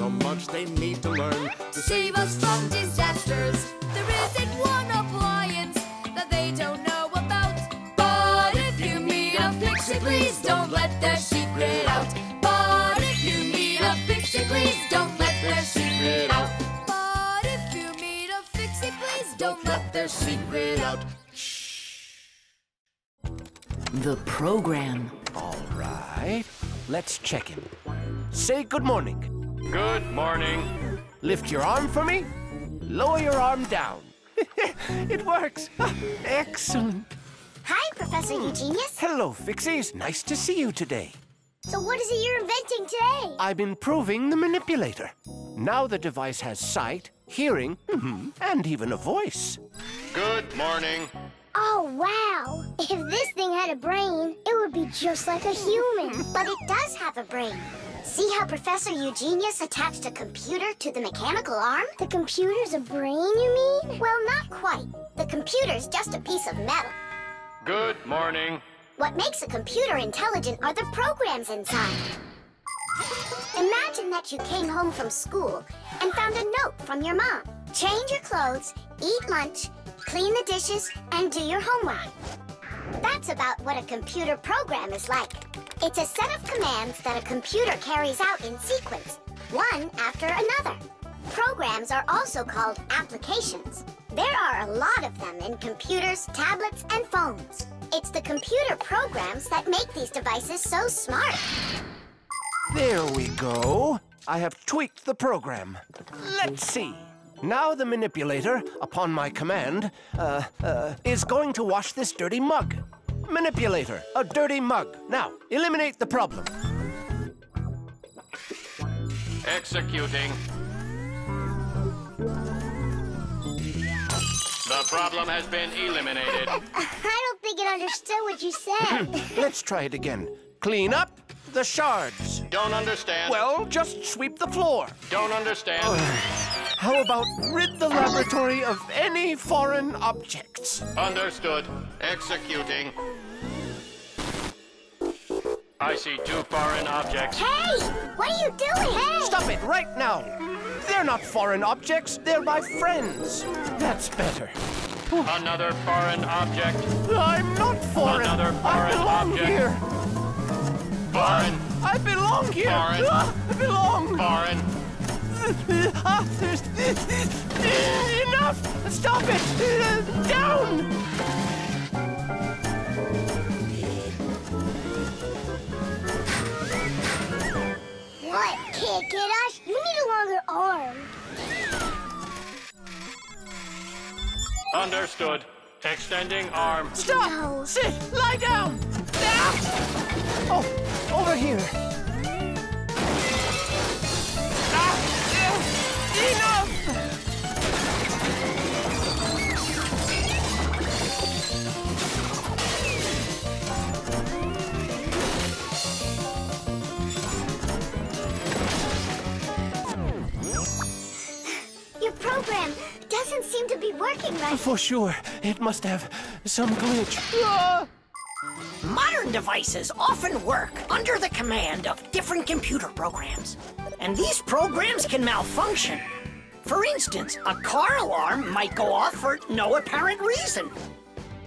so much they need to learn. To save us from disasters, there isn't one appliance that they don't know about. But if you meet a Fixie, please don't let their secret out. But if you meet a Fixie, please don't let their secret out. But if you meet a Fixie, please don't let their secret out. The program. All right. Let's check in. Say good morning. Good morning. Lift your arm for me. Lower your arm down. it works. Ah, excellent. Hi, Professor hmm. Eugenius. Hello, Fixies. Nice to see you today. So what is it you're inventing today? I'm improving the manipulator. Now the device has sight, hearing, mm-hmm, and even a voice. Good morning. Oh, wow. If this thing had a brain, it would be just like a human. but it does have a brain. See how Professor Eugenius attached a computer to the mechanical arm? The computer's a brain, you mean? Well, not quite. The computer's just a piece of metal. Good morning. What makes a computer intelligent are the programs inside. Imagine that you came home from school and found a note from your mom. Change your clothes, eat lunch, clean the dishes, and do your homework. That's about what a computer program is like. It's a set of commands that a computer carries out in sequence, one after another. Programs are also called applications. There are a lot of them in computers, tablets, and phones. It's the computer programs that make these devices so smart. There we go. I have tweaked the program. Let's see. Now the manipulator, upon my command, uh, uh, is going to wash this dirty mug. Manipulator, a dirty mug. Now, eliminate the problem. Executing. The problem has been eliminated. I don't think it understood what you said. Let's try it again. Clean up the shards. Don't understand. Well, just sweep the floor. Don't understand. How about rid the laboratory of any foreign objects? Understood. Executing. I see two foreign objects. hey! What are you doing? Hey! Stop it right now! They're not foreign objects, they're my friends. That's better. Another foreign object. I'm not foreign. Another foreign I foreign belong object. here. Foreign. I belong here. Foreign. Ah, I belong. Foreign. There's- Enough! Stop it! Down! What? Can't get us? You need a longer arm. Understood. Extending arm. Stop! No. Sit! Lie down! Ah! Oh, over here. Doesn't seem to be working right. For sure, it must have some glitch. Ah! Modern devices often work under the command of different computer programs. And these programs can malfunction. For instance, a car alarm might go off for no apparent reason.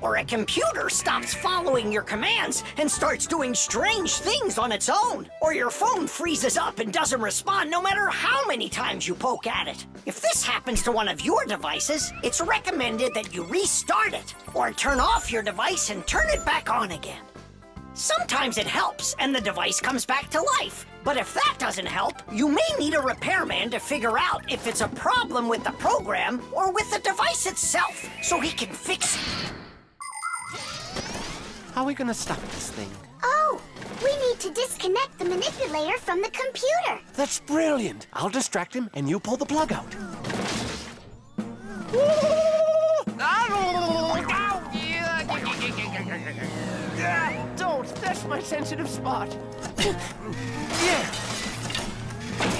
Or a computer stops following your commands and starts doing strange things on its own. Or your phone freezes up and doesn't respond no matter how many times you poke at it. If this happens to one of your devices, it's recommended that you restart it or turn off your device and turn it back on again. Sometimes it helps and the device comes back to life. But if that doesn't help, you may need a repairman to figure out if it's a problem with the program or with the device itself so he can fix it. How are we gonna stop this thing? Oh, we need to disconnect the manipulator from the computer. That's brilliant. I'll distract him and you pull the plug out. Sensitive spot. yeah.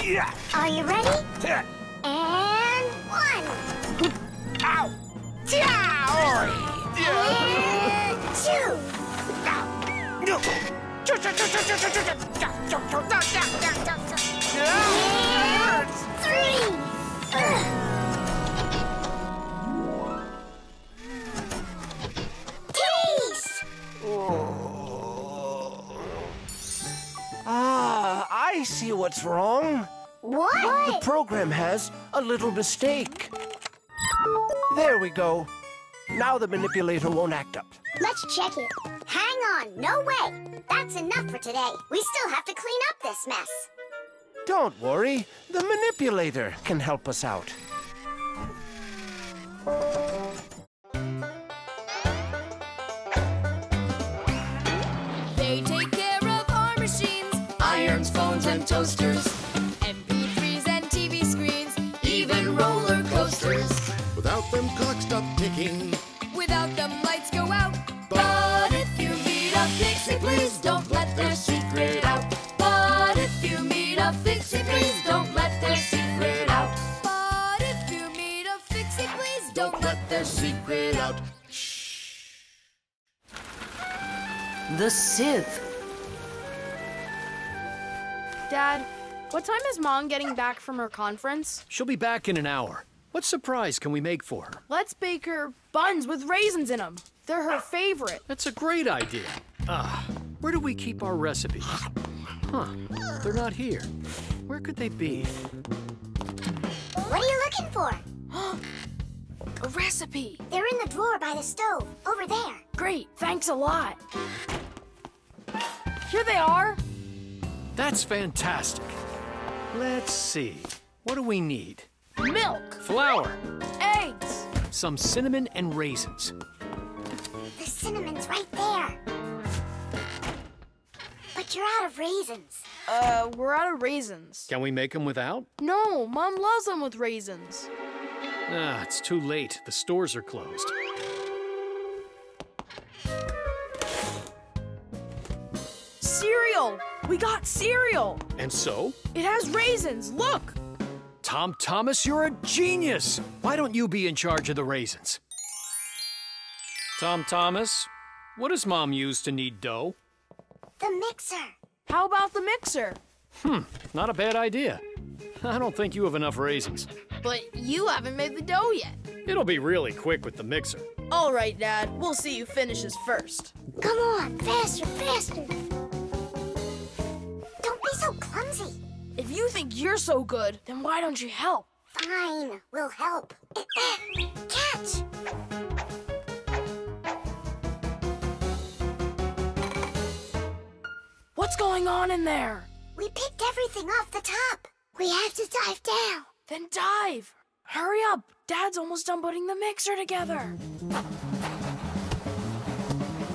Yeah. Are you ready? And one. Ow. And two. And! Ugh. I see what's wrong. What? The program has a little mistake. There we go. Now the manipulator won't act up. Let's check it. Hang on, no way. That's enough for today. We still have to clean up this mess. Don't worry, the manipulator can help us out. They take care of our machines, irons, phones, and toasters, MP3s and TV screens, even roller coasters. Without them, clocks stop ticking. Without them, lights go out. But if you meet a Fixie, please don't let their secret out. But if you meet a Fixie, please don't let their secret out. But if you meet a Fixie, please don't let their secret out. The Sieve. Dad, what time is Mom getting back from her conference? She'll be back in an hour. What surprise can we make for her? Let's bake her buns with raisins in them. They're her favorite. That's a great idea. Ah, where do we keep our recipes? Huh, they're not here. Where could they be? What are you looking for? A recipe. They're in the drawer by the stove, over there. Great, thanks a lot. Here they are. That's fantastic. Let's see. What do we need? Milk, Flour, eggs. some cinnamon, and raisins. The cinnamon's right there. But you're out of raisins. Uh, we're out of raisins. Can we make them without? No, Mom loves them with raisins. Ah, it's too late. The stores are closed. Cereal. We got cereal. And so? It has raisins. Look. Tom Thomas, you're a genius! Why don't you be in charge of the raisins? Tom Thomas, what does Mom use to knead dough? The mixer. How about the mixer? Hmm, not a bad idea. I don't think you have enough raisins. But you haven't made the dough yet. It'll be really quick with the mixer. All right, Dad. We'll see who finishes first. Come on, faster, faster. So clumsy. If you think you're so good, then why don't you help? Fine, we'll help. Catch! What's going on in there? We picked everything off the top. We have to dive down. Then dive. Hurry up. Dad's almost done putting the mixer together.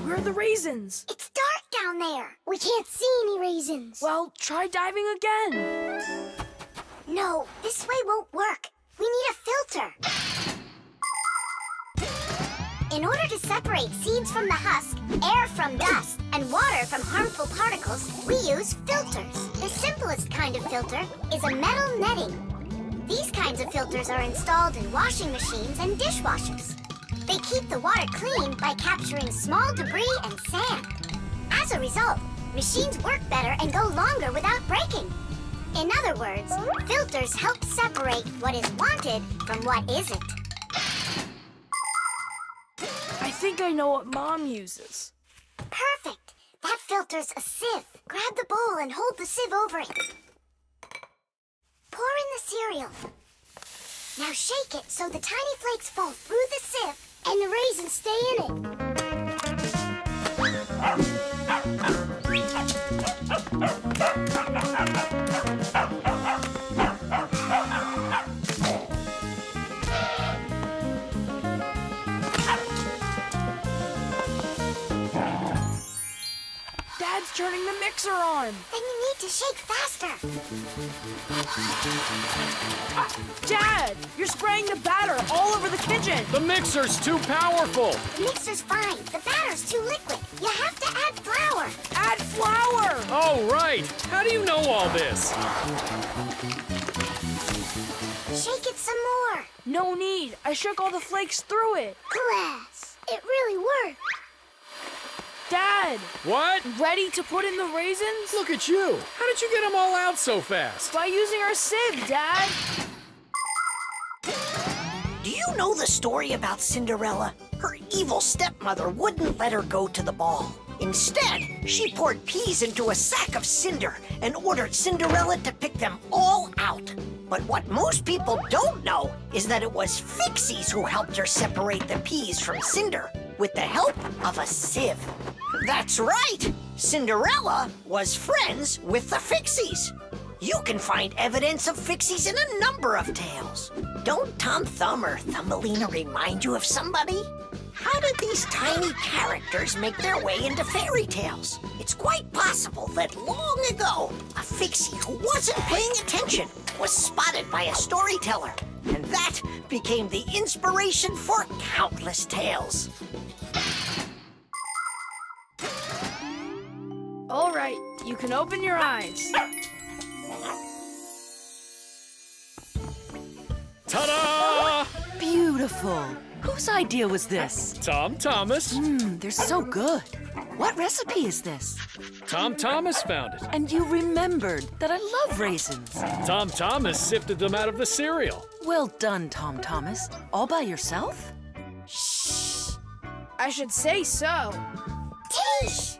Where are the raisins? It's dark down there. We can't see raisins. Well, try diving again. No, this way won't work. We need a filter. In order to separate seeds from the husk, air from dust, and water from harmful particles, we use filters. The simplest kind of filter is a metal netting. These kinds of filters are installed in washing machines and dishwashers. They keep the water clean by capturing small debris and sand. As a result, machines work better and go longer without breaking. In other words, filters help separate what is wanted from what isn't. I think I know what Mom uses. Perfect! That filter's a sieve. Grab the bowl and hold the sieve over it. Pour in the cereal. Now shake it so the tiny flakes fall through the sieve and the raisins stay in it. Dad's turning the mixer on. Then you need to shake faster. Ah, Dad, you're spraying the batter all over the kitchen. The mixer's too powerful! The mixer's fine. The batter's too liquid. You have to add flour. Add flour. Oh, right! How do you know all this? Shake it some more. No need. I shook all the flakes through it. Glass. It really worked. Dad, What? ready to put in the raisins? Look at you! How did you get them all out so fast? By using our sieve, Dad. Do you know the story about Cinderella? Her evil stepmother wouldn't let her go to the ball. Instead, she poured peas into a sack of cinder and ordered Cinderella to pick them all out. But what most people don't know is that it was Fixies who helped her separate the peas from cinder with the help of a sieve. That's right! Cinderella was friends with the Fixies. You can find evidence of Fixies in a number of tales. Don't Tom Thumb or Thumbelina remind you of somebody? How did these tiny characters make their way into fairy tales? It's quite possible that long ago, a Fixie who wasn't paying attention was spotted by a storyteller, and that became the inspiration for countless tales. You can open your eyes. Ta-da! Beautiful. Whose idea was this? Tom Thomas. Mmm, they're so good. What recipe is this? Tom Thomas found it. And you remembered that I love raisins. Tom Thomas sifted them out of the cereal. Well done, Tom Thomas. All by yourself? Shh. I should say so. Tish!